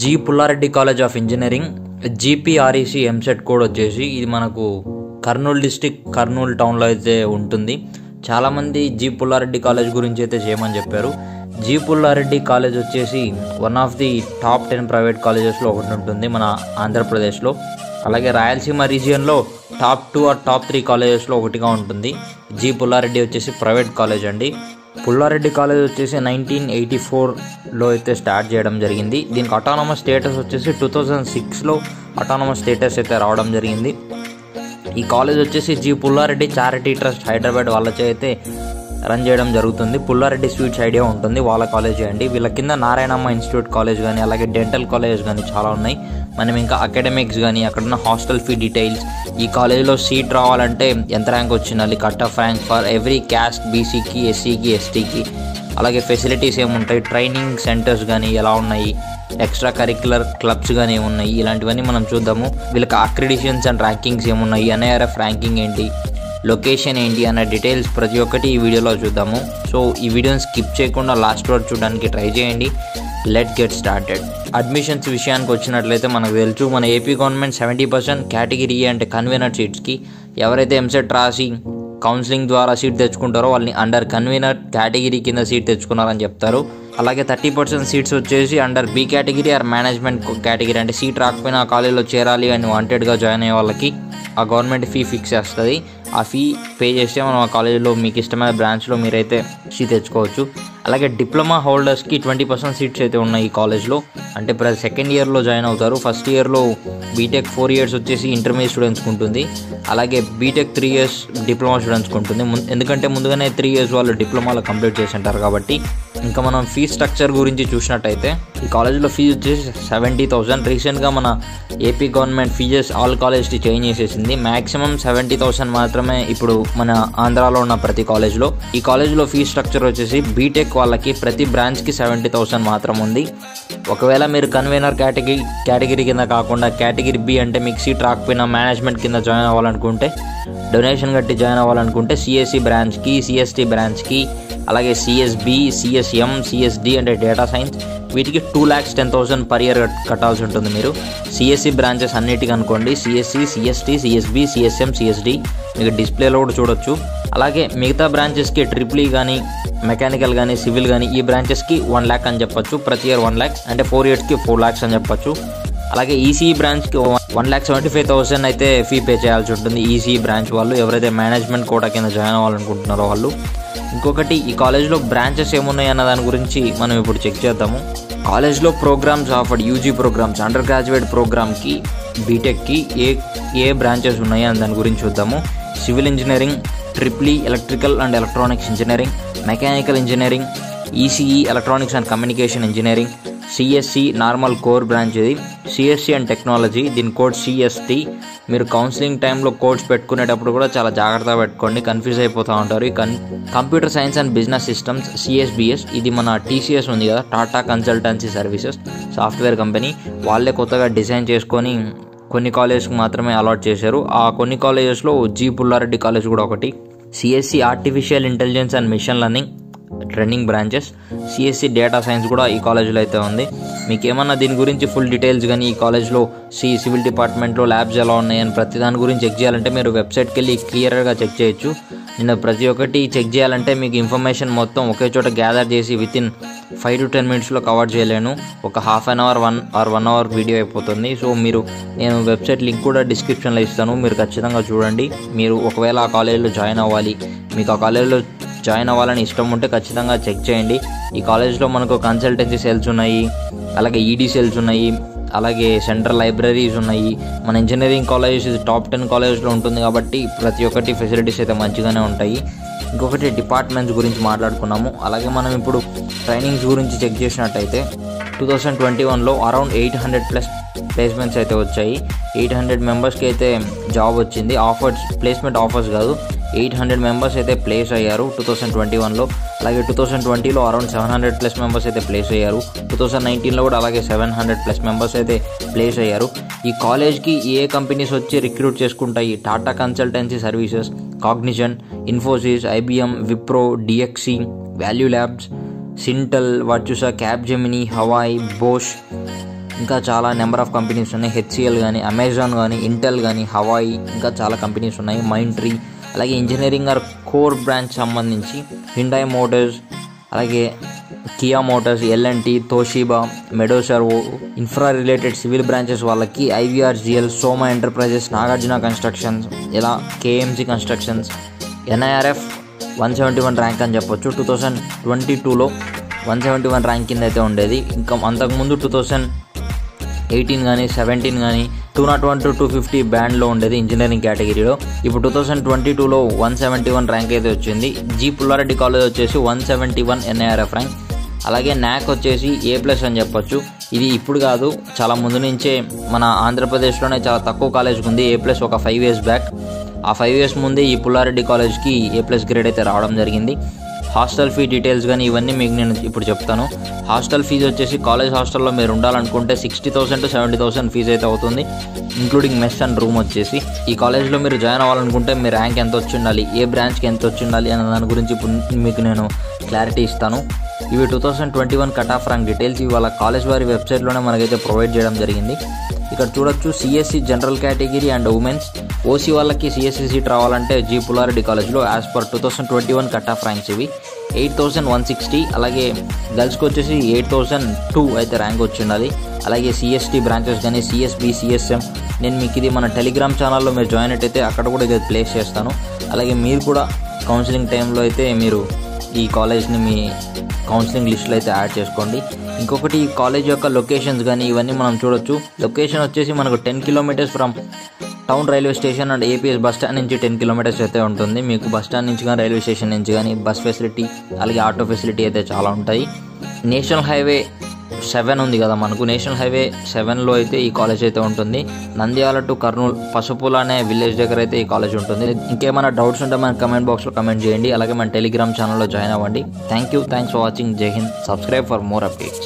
G Pullareddy college of engineering GPREC EAMCET code వచ్చేసి ఇది మనకు కర్నూలు డిస్టిక్ కర్నూలు టౌన్లో అయితే ఉంటుంది. చాలామంది జి పుల్లారెడ్డి కాలేజ్ గురించి అయితే చేయమని చెప్పారు. జి పుల్లారెడ్డి కాలేజ్ వచ్చేసి one of the top ten private కాలేజెస్లో ఒకటి ఉంటుంది మన ఆంధ్రప్రదేశ్లో. అలాగే Rayalaseema రీజియన్లో top two or top three కాలేజెస్లో ఒకటిగా ఉంటుంది. జి పుల్లారెడ్డి వచ్చేసి ప్రైవేట్ కాలేజ్ అండి. పుల్లారెడ్డి కాలేజ్ వచ్చేసి నైన్టీన్ ఎయిటీ ఫోర్లో అయితే స్టార్ట్ చేయడం జరిగింది. దీనికి అటానమస్ స్టేటస్ వచ్చేసి టూ థౌజండ్ సిక్స్లో అటానమస్ స్టేటస్ అయితే రావడం జరిగింది. ఈ కాలేజ్ వచ్చేసి G Pullareddy charity trust Hyderabad వాళ్ళచే అయితే రన్ చేయడం జరుగుతుంది. పుల్లారెడ్డి స్వీట్స్ ఐడియా ఉంటుంది. వాళ్ళ కాలేజ్ అండి. వీళ్ళ కింద నారాయణమ్మ ఇన్స్టిట్యూట్ కాలేజ్ కానీ అలాగే డెంటల్ కాలేజ్ కానీ చాలా ఉన్నాయి. మనం ఇంకా అకాడమిక్స్ కానీ అక్కడున్న హాస్టల్ ఫీ డీటెయిల్స్ ఈ కాలేజ్లో సీట్ రావాలంటే ఎంత rank వచ్చిండాలి? Cut off rank for every caste బీసీకి ఎస్సీకి ఎస్టీకి అలాగే ఫెసిలిటీస్ ఏముంటాయి? ట్రైనింగ్ సెంటర్స్ కానీ ఎలా ఉన్నాయి? ఎక్స్ట్రా కరిక్యులర్ క్లబ్స్ కానీ ఏమున్నాయి? ఇలాంటివన్నీ మనం చూద్దాము. వీళ్ళకి అక్రిడిషన్స్ అండ్ ర్యాంకింగ్స్ ఏమున్నాయి? ఎన్ఐఆర్ఎఫ్ ర్యాంకింగ్ ఏంటి? లొకేషన్ ఏంటి అన్న డీటెయిల్స్ ప్రతి ఒక్కటి ఈ వీడియోలో చూద్దాము. సో ఈ వీడియోని స్కిప్ చేయకుండా లాస్ట్ వరకు చూడడానికి ట్రై చేయండి. Let get started. అడ్మిషన్స్ విషయానికి వచ్చినట్లయితే మనకు తెలుసు మన AP government seventy percent category అంటే కన్వీనర్ సీట్స్కి ఎవరైతే ఎంసెట్ రాసి కౌన్సిలింగ్ ద్వారా సీట్ తెచ్చుకుంటారో వాళ్ళని అండర్ కన్వీనర్ కేటగిరీ కింద సీట్ తెచ్చుకున్నారని చెప్తారు. అలాగే థర్టీ పర్సెంట్ సీట్స్ వచ్చేసి under B category or management category. అంటే సీట్ రాకపోయినా ఆ కాలేజీలో చేరాలి అని వాంటెడ్గా జాయిన్ అయ్యే వాళ్ళకి ఆ గవర్నమెంట్ ఫీ ఫిక్స్ చేస్తుంది. ఆ ఫీ పే చేస్తే మనం ఆ కాలేజీలో మీకు ఇష్టమైన బ్రాంచ్లో మీరైతే సీట్ తెచ్చుకోవచ్చు. అలాగే డిప్లొమా హోల్డర్స్కి ట్వంటీ పర్సెంట్ సీట్స్ అయితే ఉన్నాయి ఈ కాలేజ్లో. అంటే ప్రతి సెకండ్ ఇయర్లో జాయిన్ అవుతారు. ఫస్ట్ ఇయర్లో బీటెక్ ఫోర్ ఇయర్స్ వచ్చేసి ఇంటర్మీడియట్ స్టూడెంట్స్కి ఉంటుంది. అలాగే బీటెక్ త్రీ ఇయర్స్ డిప్లొమా స్టూడెంట్స్కి ఉంటుంది. ఎందుకంటే ముందుగానే త్రీ ఇయర్స్ వాళ్ళు డిప్లొమాలో కంప్లీట్ చేసి ఉంటారు కాబట్టి ఇంకా మనం ఫీ స్ట్రక్చర్ గురించి చూసినట్టయితే ఈ కాలేజ్లో ఫీజు వచ్చేసి సెవెంటీ థౌసండ్ రీసెంట్గా మన ఏపీ గవర్నమెంట్ ఫీజెస్ ఆల్ కాలేజ్కి చేంజ్ చేసేసింది. మ్యాక్సిమం సెవెంటీ థౌసండ్ మాత్రమే ఇప్పుడు మన ఆంధ్రాలో ఉన్న ప్రతి కాలేజ్లో ఈ కాలేజ్లో ఫీ స్ట్రక్చర్ వచ్చేసి బీటెక్ వాళ్ళకి ప్రతి బ్రాంచ్కి సెవెంటీ థౌసండ్ మాత్రం ఉంది. ఒకవేళ మీరు కన్వీనర్ కేటగిరీ కేటగిరీ కింద కాకుండా కేటగిరీ బి అంటే మీకు సీట్ రాకపోయినా మేనేజ్మెంట్ కింద జాయిన్ అవ్వాలనుకుంటే డొనేషన్ కట్టి జాయిన్ అవ్వాలనుకుంటే సిఎస్సి బ్రాంచ్కి సిఎస్టీ బ్రాంచ్కి అలాగే సిఎస్బి సిఎస్ఎం సిఎస్డి అంటే డేటా సైన్స్ వీటికి two lakhs ten thousand per year కట్టాల్సి ఉంటుంది మీరు. సిఎస్సి బ్రాంచెస్ అన్నిటికీ అనుకోండి. CSC CST CSB CSM CSD మీకు డిస్ప్లేలో కూడా చూడొచ్చు. అలాగే మిగతా బ్రాంచెస్కి ట్రిపుల్ e ఈ కానీ మెకానికల్ కానీ సివిల్ కానీ ఈ బ్రాంచెస్కి వన్ ల్యాక్ అని చెప్పొచ్చు. ప్రతి ఇయర్ వన్ ల్యాక్ అంటే ఫోర్ ఇయర్స్కి ఫోర్ ల్యాక్స్ అని చెప్పొచ్చు. అలాగే ఈసీఈ బ్రాంచ్కి one lakh seventy five thousand అయితే ఫీ పే చేయాల్సి ఉంటుంది ఈసీఈ బ్రాంచ్ వాళ్ళు. ఎవరైతే మేనేజ్మెంట్ కోటా కింద జాయిన్ అవ్వాలనుకుంటున్నారో వాళ్ళు. ఇంకొకటి ఈ కాలేజ్లో బ్రాంచెస్ ఏమున్నాయి అన్న దాని గురించి మనం ఇప్పుడు చెక్ చేద్దాము. కాలేజ్లో programmes offered UG programmes undergraduate ప్రోగ్రామ్కి బీటెక్కి ఏ ఏ బ్రాంచెస్ ఉన్నాయి అని దాని గురించి చూద్దాము. Civil engineering triple E electrical and electronics engineering mechanical engineering ECE electronics and communication engineering CSC normal core branch ఇది. సిఎస్సి అండ్ టెక్నాలజీ దీని కోడ్ సిఎస్టి మీరు కౌన్సిలింగ్ టైంలో కోడ్స్ పెట్టుకునేటప్పుడు కూడా చాలా జాగ్రత్తగా పెట్టుకోండి. కన్ఫ్యూజ్ అయిపోతూ ఉంటారు. ఈ కన్ computer science and business systems CSBS ఇది మన టీసీఎస్ ఉంది కదా Tata Consultancy Services software company వాళ్ళే కొత్తగా డిజైన్ చేసుకొని కొన్ని కాలేజ్కి మాత్రమే అలాట్ చేశారు. ఆ కొన్ని కాలేజెస్లో జీ పుల్లారెడ్డి కాలేజ్ కూడా ఒకటి. CSC artificial intelligence and machine learning trending branches. CSC data science కూడా ఈ కాలేజ్లో అయితే ఉంది. మీకు ఏమన్నా దీని గురించి ఫుల్ డీటెయిల్స్ కానీ ఈ కాలేజ్లో సి సివిల్ డిపార్ట్మెంట్లో ల్యాబ్స్ ఎలా ఉన్నాయని ప్రతి దాని గురించి చెక్ చేయాలంటే మీరు వెబ్సైట్కి వెళ్ళి క్లియర్గా చెక్ చేయొచ్చు. నేను ప్రతి ఒక్కటి చెక్ చేయాలంటే మీకు ఇన్ఫర్మేషన్ మొత్తం ఒకే చోట గ్యాదర్ చేసి with in five to ten మినిట్స్లో కవర్ చేయలేను. ఒక half an hour one or one hour video అయిపోతుంది. సో మీరు నేను వెబ్సైట్ లింక్ కూడా డిస్క్రిప్షన్లో ఇస్తాను. మీరు ఖచ్చితంగా చూడండి. మీరు ఒకవేళ ఆ కాలేజీలో జాయిన్ అవ్వాలి. మీకు ఆ కాలేజీలో జాయిన్ అవ్వాలని ఇష్టం ఉంటే ఖచ్చితంగా చెక్ చేయండి. ఈ కాలేజ్లో మనకు కన్సల్టెన్సీ సెల్స్ ఉన్నాయి అలాగే ఈడీ సెల్స్ ఉన్నాయి అలాగే సెంట్రల్ లైబ్రరీస్ ఉన్నాయి. మన ఇంజనీరింగ్ కాలేజెస్ టాప్ టెన్ కాలేజ్లో ఉంటుంది కాబట్టి ప్రతి ఒక్కటి ఫెసిలిటీస్ అయితే మంచిగానే ఉంటాయి. ఇంకొకటి డిపార్ట్మెంట్స్ గురించి మాట్లాడుకున్నాము. అలాగే మనం ఇప్పుడు ట్రైనింగ్స్ గురించి చెక్ చేసినట్టయితే టూ థౌజండ్ ట్వంటీ వన్లో around eight hundred plus placements అయితే వచ్చాయి. ఎయిట్ హండ్రెడ్ మెంబర్స్కి అయితే జాబ్ వచ్చింది. ఆఫర్స్ ప్లేస్మెంట్ ఆఫర్స్ కాదు. ఎయిట్ హండ్రెడ్ మెంబర్స్ అయితే ప్లేస్ అయ్యారు. టూ థౌసండ్ ట్వంటీ వన్లో అలాగే టూ థౌసండ్ ట్వంటీలో around seven hundred plus members అయితే ప్లేస్ అయ్యారు. టూ థౌసండ్ నైన్టీన్లో కూడా అలాగే సెవెన్ హండ్రెడ్ ప్లస్ మెంబర్స్ అయితే ప్లేస్ అయ్యారు. ఈ కాలేజ్కి ఏ కంపెనీస్ వచ్చి రిక్రూట్ చేసుకుంటాయి Tata Consultancy Services Cognizant Infosys IBM Wipro DXC value labs Syntel Virtusa Capgemini Huawei Bosch ఇంకా చాలా నెంబర్ ఆఫ్ కంపెనీస్ ఉన్నాయి. హెచ్సిఎల్ కానీ అమెజాన్ కానీ ఇంటెల్ కానీ హవాయి ఇంకా చాలా కంపెనీస్ ఉన్నాయి. మైండ్ ట్రీ అలాగే ఇంజనీరింగ్ ఆర్ కోర్ బ్రాంచ్ సంబంధించి హిండాయ్ మోటార్స్ అలాగే కియా మోటార్స్ ఎల్ఎన్టీ తోషిబా మెడోసర్వో ఇన్ఫ్రా రిలేటెడ్ సివిల్ బ్రాంచెస్ వాళ్ళకి IVRGL Soma enterprises Nagarjuna constructions ఇలా KMC constructions NIRF one seventy one rank అని చెప్పొచ్చు. టూ థౌజండ్ ట్వంటీ టూలో one seventy one rank కింద అయితే ఉండేది. ఇంకా అంతకుముందు టూ థౌజండ్ ఎయిటీన్ కానీ సెవెంటీన్ కానీ two naught one to two fifty బ్యాండ్లో ఉండేది ఇంజనీరింగ్ కేటగిరీలో ఇప్పుడు టూ థౌసండ్ ట్వంటీ టూలో వన్ సెవెంటీ వన్ ర్యాంక్ అయితే వచ్చింది. జీ పుల్లారెడ్డి కాలేజ్ వచ్చేసి one seventy one NIRF rank అలాగే న్యాక్ వచ్చేసి ఏ ప్లస్ అని చెప్పొచ్చు. ఇది ఇప్పుడు కాదు చాలా ముందు నుంచే మన ఆంధ్రప్రదేశ్లోనే చాలా తక్కువ కాలేజ్కి ఉంది. ఏ ప్లస్ ఒక ఫైవ్ ఇయర్స్ బ్యాక్ ఆ ఫైవ్ ఇయర్స్ ముందే ఈ పుల్లారెడ్డి కాలేజ్కి ఏ ప్లస్ గ్రేడ్ అయితే రావడం జరిగింది. హాస్టల్ ఫీ డీటెయిల్స్ కానీ ఇవన్నీ మీకు నేను ఇప్పుడు చెప్తాను. హాస్టల్ ఫీజు వచ్చేసి కాలేజ్ హాస్టల్లో మీరు ఉండాలనుకుంటే sixty thousand to seventy thousand fees అయితే అవుతుంది. ఇంక్లూడింగ్ మెస్ అండ్ రూమ్ వచ్చేసి ఈ కాలేజ్లో మీరు జాయిన్ అవ్వాలనుకుంటే మీ ర్యాంక్ ఎంత వచ్చి ఉండాలి ఏ బ్రాంచ్కి ఎంత వచ్చి ఉండాలి అనే దాని గురించి ఇప్పుడు మీకు నేను క్లారిటీ ఇస్తాను. ఇవి two thousand twenty one cut off rank details ఇవి వాళ్ళ కాలేజ్ వారి వెబ్సైట్లోనే మనకైతే ప్రొవైడ్ చేయడం జరిగింది. ఇక్కడ చూడొచ్చు CSC general category and women's OC వాళ్ళకి సిఎస్సి సీట్ రావాలంటే జీ పులారెడ్డి కాలేజ్లో as per two thousand twenty one cut off ranks ఇవి. ఎయిట్ థౌసండ్ వన్ సిక్స్టీ అలాగే గర్ల్స్కి వచ్చేసి ఎయిట్ థౌసండ్ టూ అయితే ర్యాంక్ వచ్చిండాలి అలాగే సిఎస్టీ బ్రాంచెస్ కానీ సిఎస్బి సిఎస్ఎం నేను మీకు ఇది మన టెలిగ్రామ్ ఛానల్లో మీరు జాయిన్ అయితే అక్కడ కూడా ఇది ప్లేస్ చేస్తాను. అలాగే మీరు కూడా కౌన్సిలింగ్ టైంలో అయితే మీరు ఈ కాలేజ్ని మీ కౌన్సిలింగ్ లిస్ట్లో అయితే యాడ్ చేసుకోండి. ఇంకొకటి ఈ కాలేజ్ యొక్క లొకేషన్స్ కానీ ఇవన్నీ మనం చూడొచ్చు. లొకేషన్ వచ్చేసి మనకు ten kilometres from town railway station and APS bus stand నుంచి టెన్ కిలోమీటర్స్ అయితే ఉంటుంది. మీకు బస్ స్టాండ్ నుంచి కానీ రైల్వే స్టేషన్ నుంచి కానీ బస్ ఫెసిలిటీ అలాగే ఆటో ఫెసిలిటీ అయితే చాలా ఉంటాయి. నేషనల్ హైవే సెవెన్ ఉంది కదా మనకు. నేషనల్ హైవే సెవెన్లో అయితే ఈ కాలేజ్ అయితే ఉంటుంది. నంద్యాల టు కర్నూలు పసుపుల అనే విలేజ్ దగ్గర అయితే ఈ కాలేజ్ ఉంటుంది. ఇంకేమైనా డౌట్స్ ఉంటే మన కమెంట్ బాక్స్లో కమెంట్ చేయండి. అలాగే మన టెలిగ్రామ్ ఛానల్లో జాయిన్ అవ్వండి. Thank you thanks for watching Jai Hind subscribe for more updates